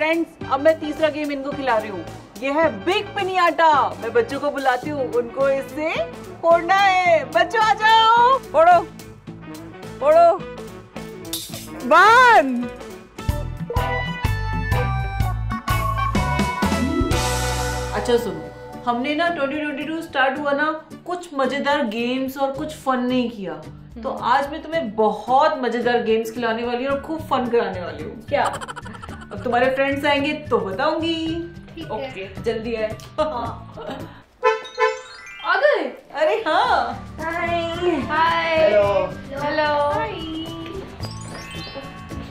Friends अब मैं तीसरा गेम इनको खिला रही हूँ। ये है बिग पिनियाटा मैं बच्चों को बुलाती हूँ उनको इससे फोड़ना है। बच्चों आ जाओ। फोड़ो। फोड़ो। वन अच्छा सुनो। हमने ना 2022 स्टार्ट हुआ ना कुछ मज़ेदार गेम्स और कुछ फन नहीं किया। तो आज मैं तुम्हें बहुत मज़ेदार गेम्स खिलाने वाली हूँ और खूब फन कराने वाली हूँ। क्या? अब तुम्हारे फ्रेंड्स आएँगे तो बताऊँगी। ओके जल्दी आए। आ गए अरे हाँ। हाय हेलो हेलो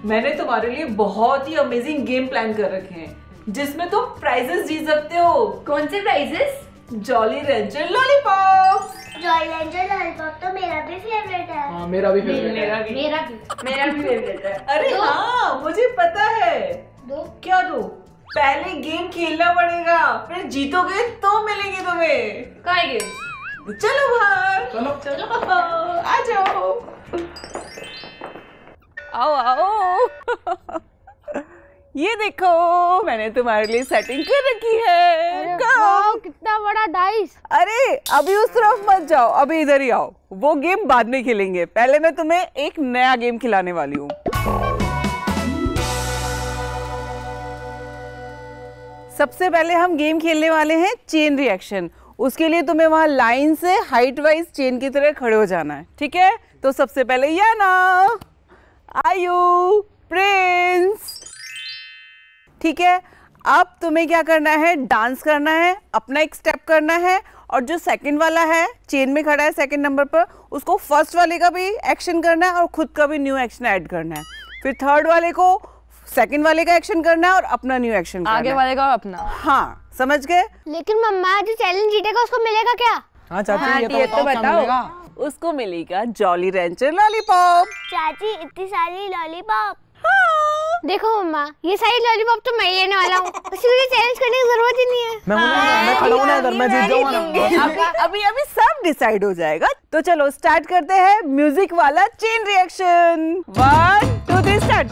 मैंने तुम्हारे लिए बहुत ही अमेजिंग गेम प्लान कर रखे हैं जिसमें तुम प्राइजेस जीत सकते हो। कौन से prizes Jolly Rancher lollipop joy Rancher lollipop तो मेरा भी फेवरेट है। हाँ मेरा भी फेवरेट है। मेरा भी। मेरा भी। मेरा भी फेवरेट है। अरे हाँ मुझे पता है। दो। क्या दो? पहले गेम खेलना पड़ेगा फिर जीतोगे तो मिलेंगे तुम्हें। काय गेम्स चलो बाहर। चलो। चलो आ जाओ। आओ आओ। ये देखो मैंने तुम्हारे लिए सेटिंग कर रखी है. कितना बड़ा डाइस अरे अभी उस तरफ़ मत जाओ अभी इधर ही आओ। वो गेम बाद में खेलेंगे। पहले मैं तुम्हें एक नया गेम खिलाने वाली हूँ। सबसे पहले हम गेम खेलने वाले हैं चेन रिएक्शन उसके लिए तुम्हें वहाँ लाइन से हाइट वाइज चेन की तरह खड़े हो जाना है। ठीक है? तो सबसे पहले याना। आयु प्रिंस ठीक है? अब तुम्हें क्या करना है? डांस करना है अपना एक स्टेप करना है और जो सेकंड वाला है चेन में खड़ा है सेकंड नंबर पर उसको फ़र्स्ट वाले का भी एक्शन करना है और खुद का भी न्यू एक्शन ऐड करना है। फिर थर्ड वाले को सेकंड वाले का एक्शन करना है और अपना न्यू एक्शन करना आगे वाले का अपना। हाँ समझ गए? लेकिन मम्मा जो चैलेंज जीतेगा उसको मिलेगा क्या? हाँ चाची हाँ, ये ये तो तो बताओ। उसको मिलेगा जॉली रेंचर लॉलीपॉप चाची इतनी सारी लॉलीपॉप देखो मम्मा ये सारी लॉलीपॉप तो मैं ही लेने वाला हूँ। उसे मुझे चैलेंज करने की ज़रूरत ही नहीं है? मैं हूँ मैं खड़ा हूँ ना इधर मैं जीत जाऊँगा अभी अभी अभी सब डिसाइड हो जाएगा। तो चलो स्टार्ट करते हैं म्यूज़िक वाला chain reaction one two three start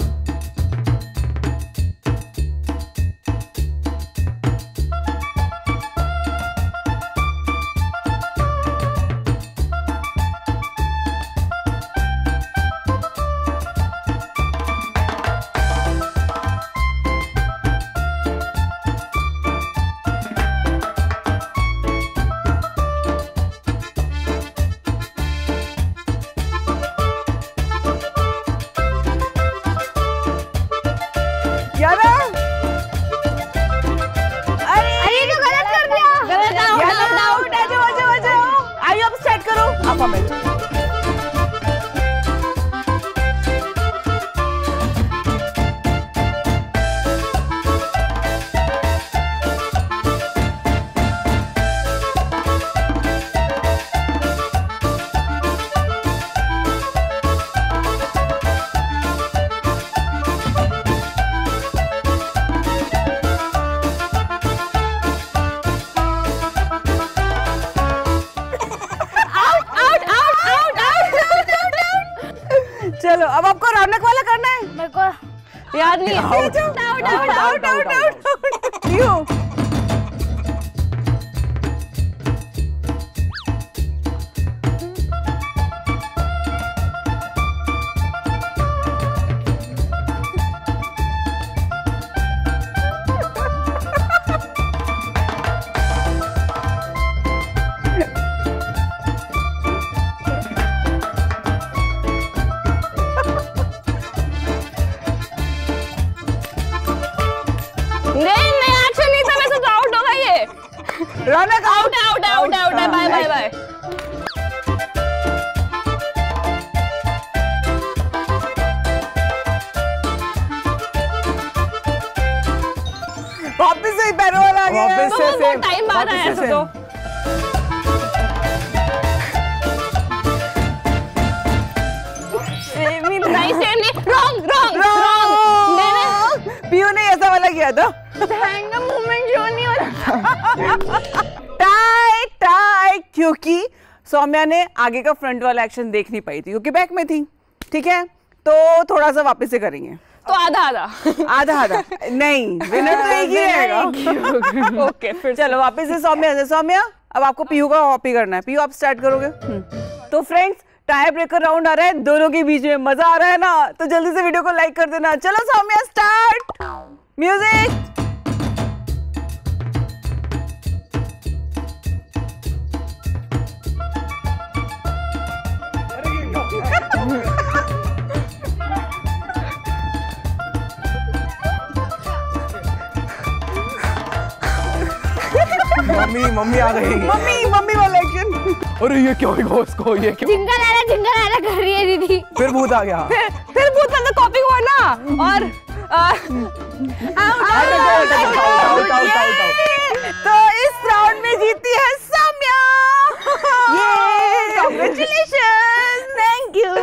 अब आपको रौनक वाला करना है? मेरे को याद नहीं है। Out out out out out क्यों? ये Raunak out out out out bye bye bye वापस से पैरों वाला आ गया। वापस से वो सेम टाइम बाद आया तो। नहीं सेम नहीं। रॉन्ग रॉन्ग रॉन्ग मैंने पीयू ने ऐसा वाला किया था। हैंगर क्योंकि सौम्या ने आगे का फ्रंट वाला एक्शन देख नहीं पाई थी क्योंकि बैक में थी ठीक है? तो थोड़ा सा वापस से करेंगे। तो आधा आधा। आधा आधा। नहीं विनर तो एक ही रहेगा। ओके फिर चलो वापस से सौम्या से सौम्या अब आपको पीयू का कॉपी करना है। पीयू आप स्टार्ट करोगे? हम्म। तो फ्रेंड्स टायर ब्रेकर राउंड आ रहा है दोनों के बीच में मज़ा आ रहा है ना? तो जल्दी से वीडियो को लाइक कर देना। चलो सौम्या स्टार्ट म्यूज़िक मम्मी आ गई। मम्मी मम्मी वाला एक्शन अरे ये क्यों हुआ उसको? ये क्यों? जिंगल आ रहा जिंगल आ रहा कर रही है दीदी। फिर भूत आ गया। फिर फिर भूत मतलब कॉपी हुआ ना। और तो इस राउंड में जीती है सौम्या। कांग्रेचुलेशन थैंक यू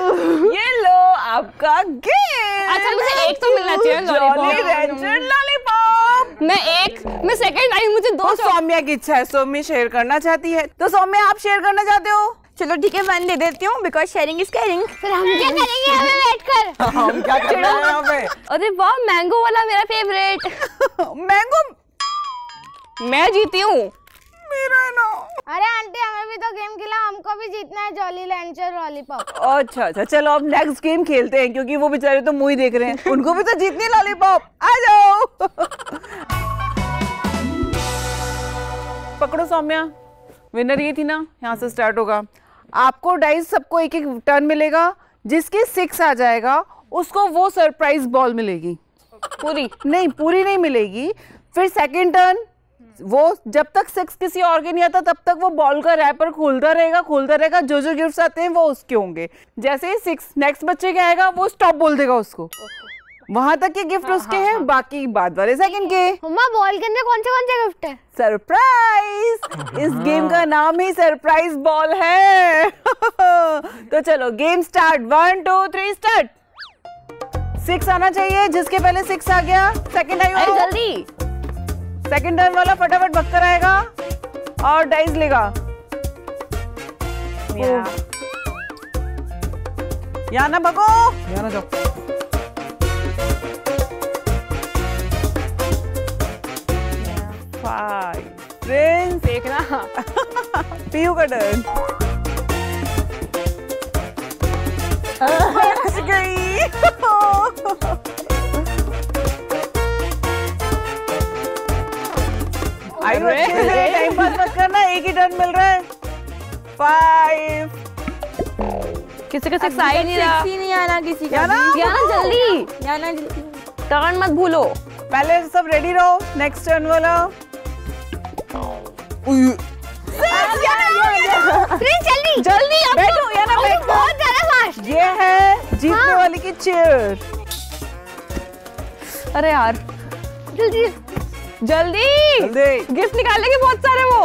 ये लो आपका गेम अच्छा मुझे एक तो मिलना चाहिए जॉली लॉलीपॉप रेंजर लॉलीपॉप मैं एक मैं सेकंड आई मुझे दो सौम्या की इच्छा है सौम्या शेयर करना चाहती है। तो सौम्या आप शेयर करना चाहते हो? चलो ठीक है मैं दे देती हूँ बिकॉज़ शेयरिंग इज़ केयरिंग फिर हम क्या करेंगे हमें बैठ कर हम क्या कर रहे हैं यहाँ पे? अरे वाह मैंगो वाला मेरा फेवरेट मैंगो मैं जीती हूँ। मेरा ना। अरे आंटी हमें भी तो गेम खिला हमको भी जीतना है जॉली लैंचर लॉलीपॉप अच्छा अच्छा चलो अब नेक्स्ट गेम खेलते हैं क्योंकि वो बेचारे तो मुँह ही देख रहे हैं। उनको भी तो जीतनी लॉलीपॉप आ जाओ। पकड़ो सौम्या। विनर ये थी ना, यहाँ से स्टार्ट होगा। आपको डाइस सबको एक एक टर्न मिलेगा, जिसके सिक्स आ जाएगा, उसको वो सरप्राइज़ बॉल मिलेगी। पूरी, नहीं पूरी नहीं मिलेगी। फिर सेकंड टर्न वो जब तक सिक्स किसी और के नहीं आता, तब तक वो बॉल का रैपर खोलता रहेगा खोलता रहेगा जो जो गिफ्ट्स आते हैं, वो उसके होंगे। जैसे ही सिक्स नेक्स्ट बच्चे के आएगा, वो स्टॉप बोल देगा उसको। वहाँ तक के गिफ्ट हाँ, उसके हैं हाँ. बाकी बाद वाले सेकंड के। मम्मा बॉल के अंदर कौन से कौन से गिफ्ट है? सरप्राइज़ इस गेम का नाम ही सरप्राइज़ बॉल है। तो चलो game start one two three start six आना चाहिए जिसके पहले सिक्स आ गया। सेकंड आई अरे जल्दी। सेकंड टर्न वाला फटाफट भक्कर आएगा और डाइस लेगा। यहाँ ना भगो यहाँ ना जाओ। प्रिंस देखना। पीयू का टर्न टाइम पास मत करना एक ही टर्न मिल रहा है। फाइव किसी का सिक्स आ ही नहीं रहा। नहीं आना किसी क्या ना याना जल्दी। आना टर्न मत भूलो। पहले सब रेडी रहो नेक्स्ट टर्न वाला। जल्दी जल्दी बैठो या अरे बैठो। बहुत ज़्यादा फास्ट ये है जीतने वाली की चेयर अरे यार। जल्दी। जल्दी। जल्दी। गिफ्ट निकालेंगे बहुत सारे वो।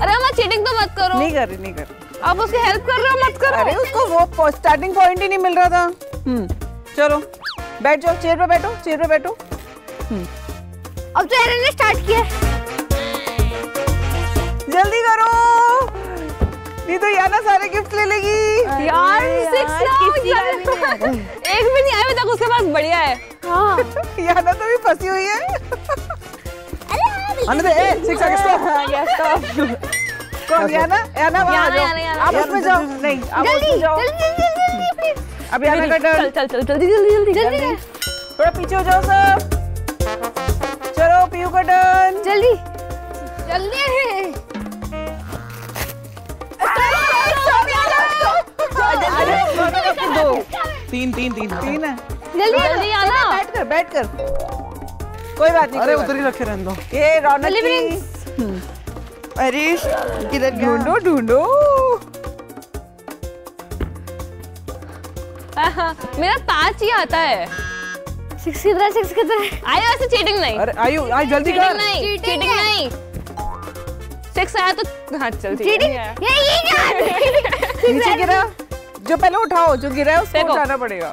अरे हम चीटिंग तो मत करो। नहीं कर रही नहीं कर रही। आप उसकी हेल्प कर रहे हो मत करो। अरे उसको वो स्टार्टिंग पॉइंट ही नहीं मिल रहा था। हम्म। चलो बैठ जाओ चेयर पे बैठो चेयर पे बैठो। अब तो एरन ने स्टार्ट किया जल्दी करो। नहीं तो याना सारे गिफ्ट ले लेगी। यार सिक्स एक भी नहीं आया अभी तक उसके पास बढ़िया है। हाँ। याना तो भी फंसी हुई है। आने दे ए सिक्स आगे स्टॉप कौन याना? याना वहाँ जाओ। आप उसमें जाओ। नहीं आप जल्दी उसमें जाओ। जल्दी जल्दी जल्दी प्लीज़ अब याना का चल टर्न चल चल जल्दी जल्दी जल्दी जल्दी। थोड़ा पीछे हो जाओ सब चलो पीयू का टर्न जल्दी। जल्दी। दो तीन तीन तीन। तीन है। जल्दी जल्दी आना। बैठ कर बैठ कर। कोई बात नहीं अरे उधर ही रखे रहने दो। ये रौनक हरीश किधर ढूंढो ढूंढो। मेरा पाँच ही आता है। सिक्स कितना सिक्स कितना आयो ऐसे चीटिंग नहीं। अरे आयु आई जल्दी चीटिंग कर। नहीं चीटिंग नहीं। सिक्स आया तो हाँ चल चीटिंग ये ये क्या? नीचे गिरा। जो पहले उठाओ जो गिरा है उसको उठाना पड़ेगा।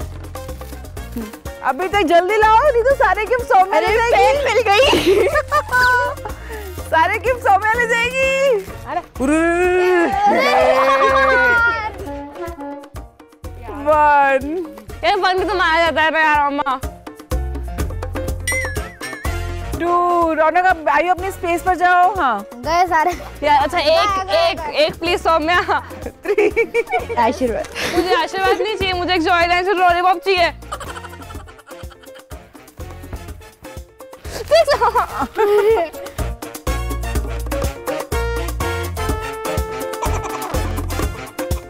अभी तक जल्दी लाओ नहीं तो सारे गिफ्ट सौ में ले जाएगी। मिल गई। सारे गिफ्ट सौ में ले जाएगी। अरे। वन यार। वन भी तो मारा जाता है यार अम्मा। रौनक अब आइए अपनी स्पेस पर जाओ। हाँ। गए सारे। यार अच्छा एक एक एक प्लीज़ सौम्या। आशीर्वाद। मुझे आशीर्वाद नहीं चाहिए मुझे एक जॉय डांस लॉलीपॉप चाहिए।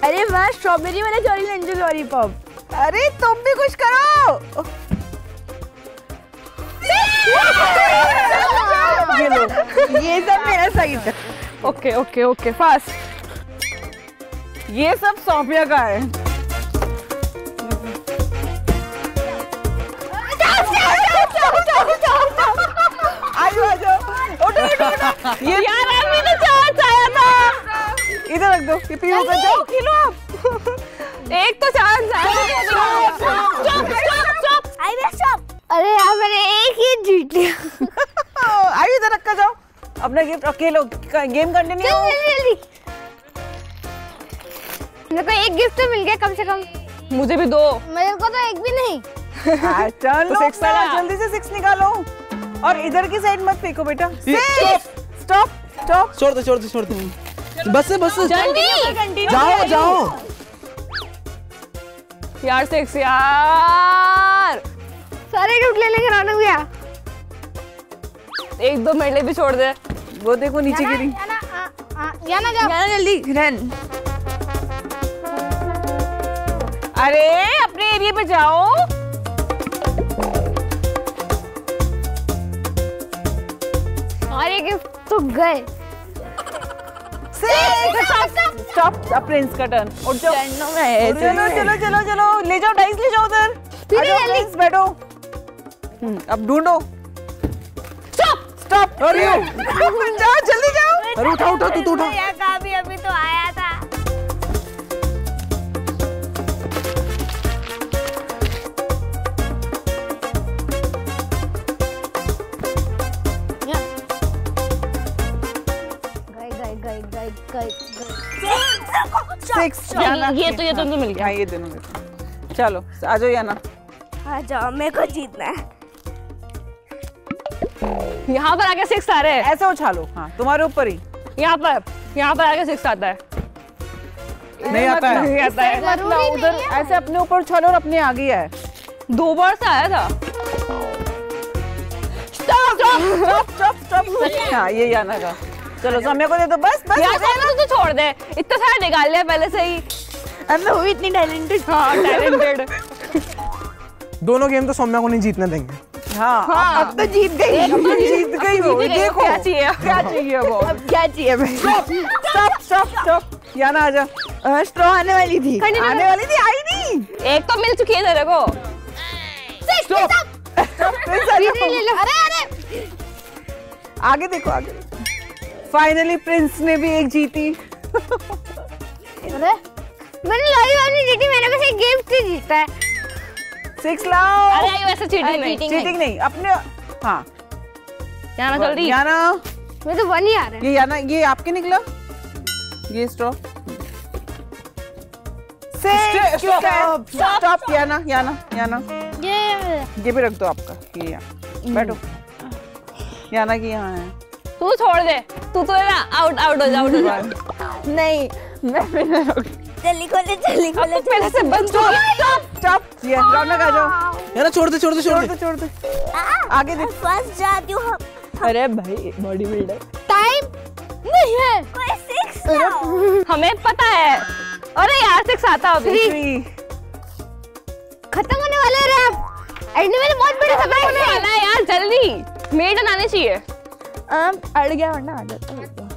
अरे वाह स्ट्रॉबेरी वाला जॉली लॉलीपॉप अरे तुम भी कुछ करो। ये लो ये सब मेरा सही था। ओके ओके ओके फास्ट ये सब सौम्या का है। आइए आ जाओ उठो उठो उठो। ये यार अभी तो चांस आया था। इधर रख दो ये तीनों का जाओ खेलो आप एक तो चांस आया। Stop stop stop I will stop अरे यार मैंने एक ही जीत लिया। आइए इधर रख कर जाओ। अपना गिफ्ट अकेलो गेम कंटिन्यू जल्दी जल्दी मेरे को एक गिफ्ट तो मिल गया कम से कम। मुझे भी दो। मेरे को तो एक भी नहीं। टर्न लो six पहला, जल्दी से सिक्स निकालो। और इधर की साइड मत फेंको बेटा। ये- स्टॉप स्टॉप छोड़ दे छोड़ दे छोड़ दे। बस है बस जल्दी। जाओ जाओ यार सिक्स यार। सारे गिफ्ट ले लेंगे? रौनक भैया। एक दो मेरे भी छोड़ दे। वो देखो नीचे गिरी। आ, याना जाओ। जल्दी रन। अरे अपने एरिया पे जाओ। और ये गिफ्ट तो गए। स्टॉप अब प्रिंस का टर्न उठ जाओ। चलो चलो चलो चलो ले जाओ डाइस ले जाओ उधर। बैठो। अब ढूंढो। स्टॉप स्टॉप अरे जाओ जल्दी जाओ। अरे उठा उठा तू तो उठा। भैया का भी अभी तो आया था। गए गए गए गए गए गए सिक्स ये तो ये तो मिल गया। हाँ ये दोनों चलो आ जाओ याना। आ जाओ मेरे को जीतना है। यहाँ पर आके सिक्स आ रहे हैं। ऐसे उछालो। हाँ तुम्हारे ऊपर ही। यहाँ पर यहाँ पर आके सिक्स आता है। नहीं आता है। नहीं आता है। मत लाओ उधर ऐसे अपने ऊपर उछालो और अपने आगे है। दो बार से आया था। हाँ ये याना का। चलो समय को दे दो। बस बस। यार तो छोड़ दे। इतना सारा निकाल लिया पहले से ही। अब मैं हुई इतनी टैलेंटेड हाँ टैलेंटेड दोनों गेम तो सौम्या को नहीं जीतने देंगे। हाँ हाँ। अब तो जीत गई। तो जीत गई वो देखो। क्या चाहिए? क्या चाहिए वो? अब क्या चाहिए भाई स्टॉप स्टॉप स्टॉप याना आ जा स्ट्रॉ आने वाली थी। आने वाली थी आई नहीं। एक तो मिल चुकी है तेरे को। आगे देखो आगे। फाइनली प्रिंस ने भी एक जीती। अरे मैंने नहीं जीती बस एक गिफ्ट जीता है। सिक्स लाओ। अरे आई वैसे चीटिंग नहीं। चीटिंग नहीं। अपने हाँ। यहाँ ना जल्दी। याना। मैं तो वन ही आ रहा है। ये याना ये आपके निकला? ये straw stop stop Yana Yana Yana. ये ये भी रख दो आपका ये यहाँ बैठो। याना की यहाँ है। तू छोड़ दे। तू तो है ना आउट आउट हो जा आउट हो जा नहीं मैं जल्दी खोले जल्दी खोले पहले से बंद हो स्टॉप ये रौनक आ जाओ यार छोड़ दे छोड़ दे छोड़ दे छोड़ दो। आगे देख। फंस जाती हूँ। अरे भाई बॉडी बिल्डर टाइम नहीं है। कोई सिक्स हमें पता है। अरे यार सिक्स आता अभी। थ्री खत्म होने वाले रे अब। एंड में तो बहुत बड़े खत्म होने वाला है यार जल्दी। मेड आने चाहिए। अड़ गया वरना आ जाता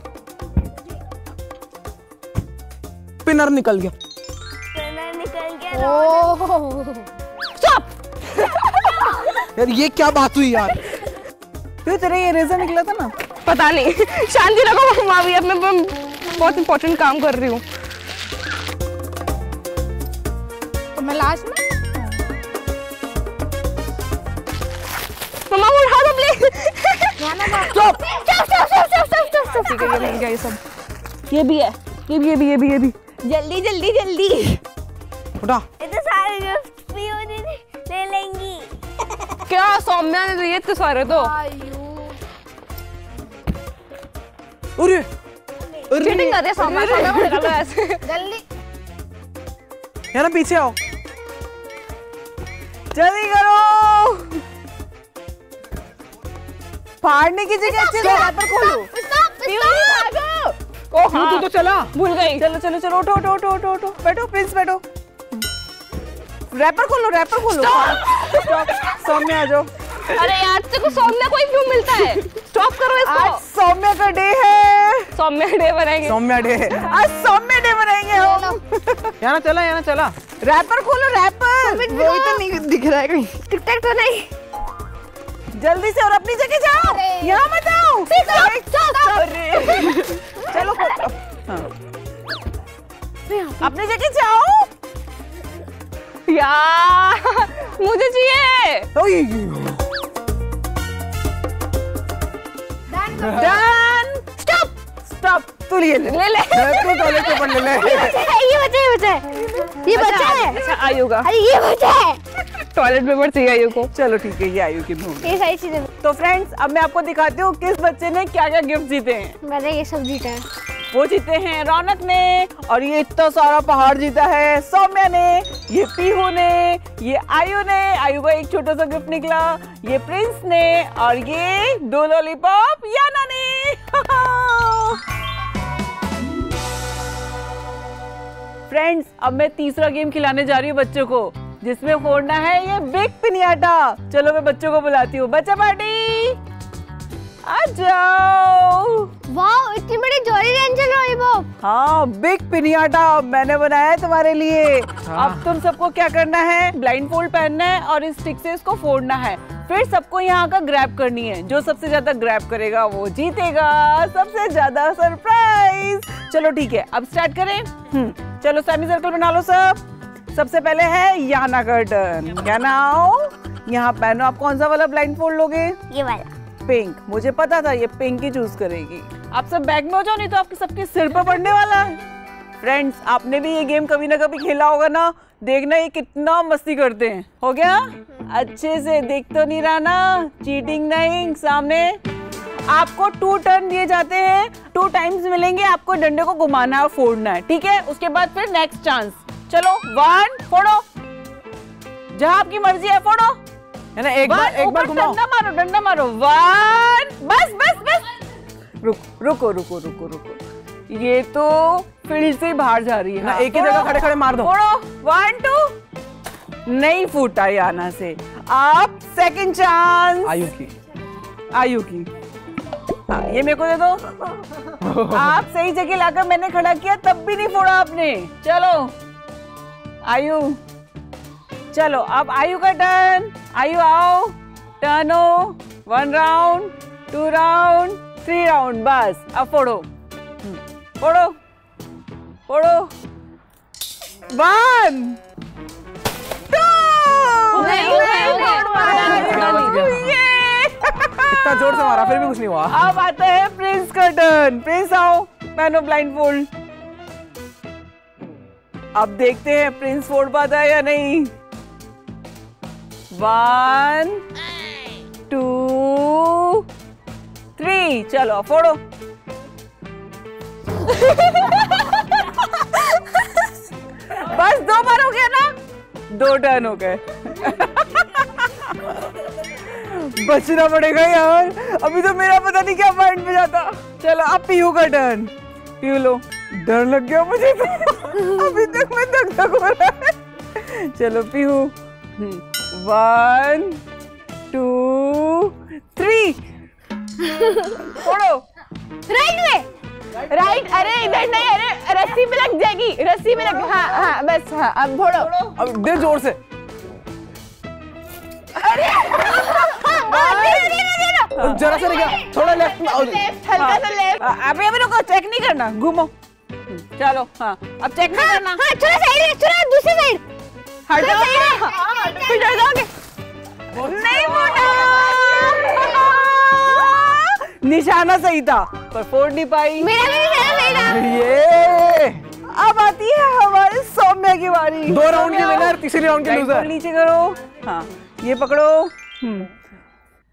पिनर निकल गया। यार ये क्या बात हुई यार? तो तेरा ये रेजर निकला था ना? पता नहीं। शांति रखो भी अब मैं बहुत इंपॉर्टेंट काम कर रही हूँ। तो मैं लास्ट में? मम्मा उठा दो please stop stop stop stop stop stop ठीक है ये मिल गया ये सब। ये भी है। ये भी ये भी ये भी ये भी। जल्दी जल्दी जल्दी। उठा इतने सारे गिफ्ट भी ले लेंगी क्या सौम्या ने दिए इतने सारे तो अरे अरे चीटिंग कर रही सौम्या सौम्या को निकालो ऐसे जल्दी यार ना पीछे आओ जल्दी करो फाड़ने की जगह अच्छे से पर खोलो तू तो चला भूल गई चलो चलो चलो उठो उठो उठो उठो उठो बैठो प्रिंस बैठो रैपर खोलो रैपर खोलो। स्टॉप सौम्य आ जाओ। अरे यार तेरे को सौम्या को क्यों मिलता है? स्टॉप करो इसको। आज सौम्य का डे है। सौम्या डे बनाएँगे। सौम्या डे आज सौम्य डे बनाएँगे हम। यहाँ ना चला यहाँ ना चला। रैपर खोलो रैपर। वही तो नहीं दिख रहा है कहीं। टिक टैक तो नहीं। जल्दी से और अपनी जगह जाओ। यहाँ मत आओ। चलो हाँ। अपनी जगह जाओ। यार मुझे चाहिए। डन। स्टॉप। स्टॉप। तू लिए ले। ले ले। तू टॉयलेट पेपर ले ले। ये बचा ये बचा ये बचा है। अच्छा आयु का। अरे ये बचा है। टॉयलेट पेपर चाहिए आयु को। चलो ठीक है ये आयु की भूमि ये सारी चीज़ें। तो फ्रेंड्स अब मैं आपको दिखाती हूँ किस बच्चे ने क्या क्या गिफ्ट जीते हैं। मैंने ये सब जीता है। वो जीते हैं रौनक ने। और ये इतना सारा पहाड़ जीता है सौम्या ने, ये पीहू ने, ये आयु ने, आयु का एक छोटा सा गिफ्ट निकला, ये प्रिंस ने और ये दो लॉलीपॉप याना ने। फ्रेंड्स, अब मैं तीसरा गेम खिलाने जा रही हूँ बच्चों को, जिसमें फोड़ना है ये बिग पिनियाटा। चलो मैं बच्चों को बुलाती हूँ। बच्चा पार्टी! आ जाओ वाह इतनी बड़ी जॉली रेंजर लॉलीपॉप हाँ बिग पिनियाटा मैंने बनाया है तुम्हारे लिए। अब तुम सबको क्या करना है? ब्लाइंड फोल्ड पहनना है और इस स्टिक से इसको फोड़ना है। फिर सबको यहाँ का ग्रैब करनी है। जो सबसे ज़्यादा ग्रैब करेगा वो जीतेगा। सबसे ज़्यादा सरप्राइज़ चलो ठीक है अब स्टार्ट करें। हम्म। चलो सेमी सर्कल बना लो सब। सबसे पहले है याना का टर्न याना आओ यहाँ पहनो। आप कौन सा वाला ब्लाइंड फोल्ड लोगे? ये वाला। पिंक। मुझे पता था ये पिंक ही चूज़ करेगी। आप सब बैग में हो जाओ नहीं तो आपके सबके सिर पर पड़ने वाला है। फ्रेंड्स आपने भी ये गेम कभी ना कभी खेला होगा ना? देखना ये कितना मस्ती करते हैं। हो गया? अच्छे से देख तो नहीं रहा ना? चीटिंग नहीं सामने। आपको टू टर्न दिए जाते हैं। टू टाइम्स मिलेंगे आपको डंडे को घुमाना है और फोड़ना है। ठीक है? उसके बाद फिर नेक्स्ट चांस चलो वन फोड़ो। जहाँ आपकी मर्ज़ी है फोड़ो। है ना एक बार एक बार घुमाओ। डंडा मारो डंडा मारो। वन बस बस बस। रुक रुको रुको रुको रुको। ये तो फ़ील्ड से ही बाहर जा रही है ना हाँ, एक ही जगह खड़े खड़े मार दो। फोड़ो। वन टू नहीं फूटा याना से। आप सेकंड चांस आयु की। आयु की। हाँ, ये मेरे को दे दो। आप सही जगह लाकर मैंने खड़ा किया तब भी नहीं फोड़ा आपने। चलो। आयु। चलो अब आयु का टर्न आयु आओ टर्न हो. One round two round three round बस। अब फोड़ो। हम्म, फोड़ो। फोड़ो। वन। इतना ज़ोर से मारा फिर भी कुछ नहीं हुआ। अब आता है प्रिंस का टर्न प्रिंस आओ पहनो ब्लाइंड फोल्ड अब देखते हैं प्रिंस फोड़ पाता है या नहीं। वन टू थ्री चलो, फोड़ो। बस दो बार हो गया ना? दो टर्न हो गए। बचना पड़ेगा यार। अभी तो मेरा पता नहीं क्या पॉइंट में जाता। चलो, अब पीयू का टर्न पीयू लो। डर लग गया मुझे तो। अभी तक मैं धक धक हो रहा है। चलो पीयू वन टू थ्री फोड़ो राइट में राइट अरे इधर नहीं अरे रस्सी पे लग जाएगी रस्सी पे लग हाँ हाँ बस हाँ अब फोड़ो अब दे ज़ोर से। और जरा सा गया थोड़ा लेफ़्ट में हल्का सा लेफ़्ट हाँ, अभी अभी रुको चेक नहीं करना घूमो। चलो हाँ अब चेक नहीं करना। हाँ थोड़ा साइड में थोड़ा दूसरी साइड हट जाओ फिर डर जाओगे? नहीं निशाना सही था पर फोड़ नहीं पाई। मेरा भी मेरा मेरा ये। अब आती है हमारे सौम्या की बारी। दो राउंड के विनर तीसरी राउंड के लूजर नीचे करो। हाँ ये पकड़ो।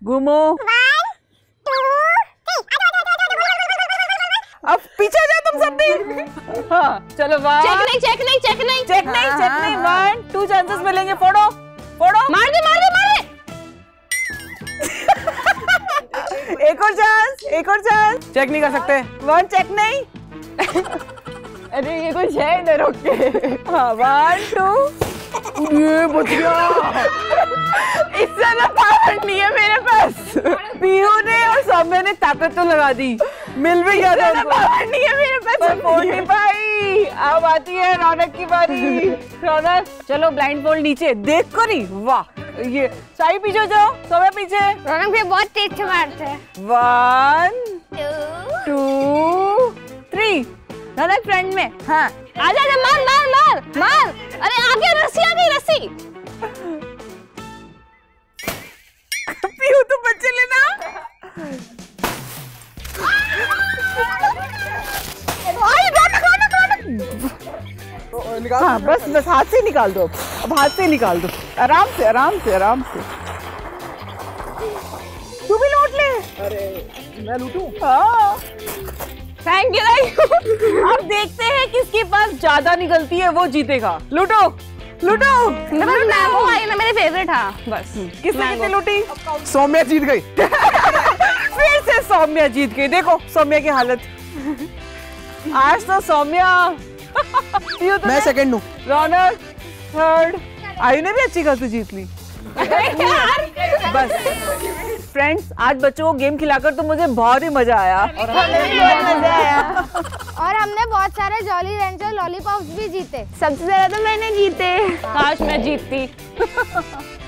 घूमो अब पीछे हो भी हाँ चलो वन चेक नहीं चेक नहीं. चेक नहीं चेक नहीं चेक नहीं वन टू चांसेस मिलेंगे फोड़ो फोड़ो. मार दे मार दे मार दे. एक और चांस एक और चांस चेक नहीं कर सकते. वन चेक नहीं. अरे ये कुछ है इधर रोक के हाँ वन टू ये बच गया इससे ज़्यादा पावर नहीं है मेरे पास। पीहू ने और सौम्या ने ताकत तो लगा दी। मिल भी गया था पावर नहीं है मेरे पास। नहीं पाई अब आती है रौनक की बारी। रौनक चलो ब्लाइंड फोल्ड नीचे देख कर ही वाह ये साई पीछे जाओ सौम्या पीछे। रौनक भैया बहुत तेज से मारते हैं। One two three Raunak front में। हाँ। आजा आजा मार मार मार मार। अरे आ गया रस्सी आ गई रस्सी। पीहू तुम बच्चे लेना हाँ बस बस हाथ से निकाल दो। अब हाथ से निकाल दो। आराम से आराम से आराम से। तू भी लौट ले। अरे मैं लूटूं? हाँ। थैंक यू थैंक यू अब देखते हैं किसके पास ज़्यादा निकलती है वो जीतेगा। लूटो लूटो। मैंगो आई ना मेरे फेवरेट हाँ बस। किसने कितनी लूटी? सौम्या जीत गई। फिर से सौम्या जीत गई। देखो सौम्या की हालत। आज तो सौम्या तो मैं सेकंड हूँ। रौनक थर्ड आयु ने भी अच्छी खासी जीत ली। बस। फ्रेंड्स आज बच्चों को गेम खिलाकर तो मुझे बहुत ही मज़ा आया। और हमें भी बहुत मज़ा आया। और हमने बहुत सारे जॉली रेंजर लॉलीपॉप्स भी जीते। सबसे ज़्यादा तो मैंने जीते। काश मैं जीतती।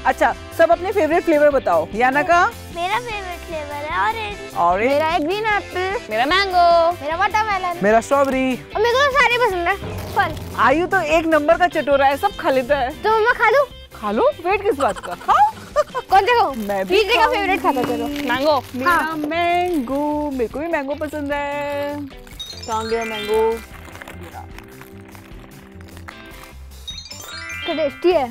अच्छा सब अपने फेवरेट फ्लेवर बताओ। याना का मेरा फेवरेट फ्लेवर है ऑरेंज ऑरेंज मेरा है ग्रीन एप्पल मेरा मैंगो मेरा वाटरमेलन मेरा स्ट्रॉबेरी और मेरे को तो सारे पसंद है। फल आयु तो एक नंबर का चटोरा है सब खा लेता है। तो मम्मा खा लूँ? खा लो वेट किस बात का? खाओ कौन सा मैं भी का फेवरेट खाता चलो मैंगो मेरा मैंगो मेरे को भी मैंगो पसंद है। कहाँ गया मैंगो टेस्टी है।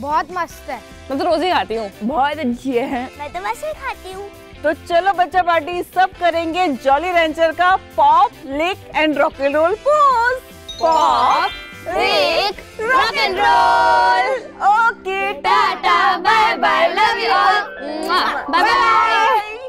बहुत मस्त है। मैं तो रोज ही खाती हूँ। बहुत अच्छी है। मैं तो वैसे ही खाती हूँ। तो चलो बच्चा पार्टी सब करेंगे। जॉली रेंचर का pop lick and rock and roll pose pop Rick, rock and roll. Okay, tata, bye bye, love you all. Bye bye. bye. bye.